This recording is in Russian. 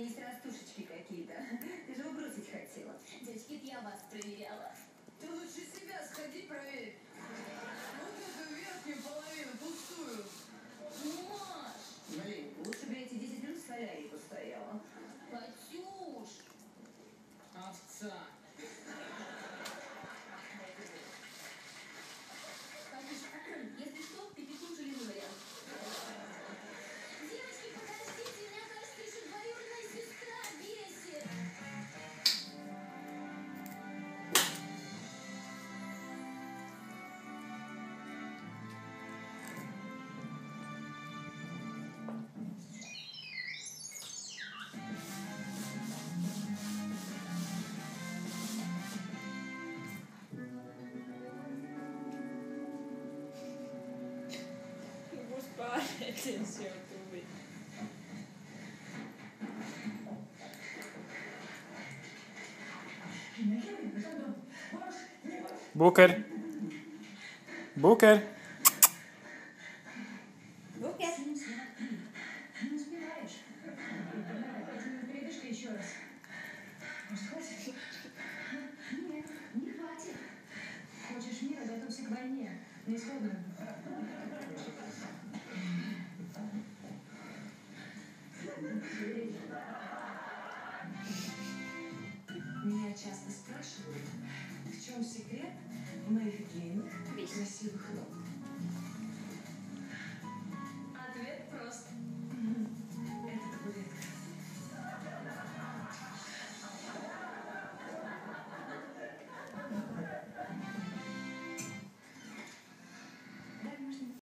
есть растушечки какие-то. atención pública. Booker. Booker. Букер. Хочешь мира, готовься к войне. Не сложно. Меня часто спрашивают, в чем секрет моих длинных красивых ног.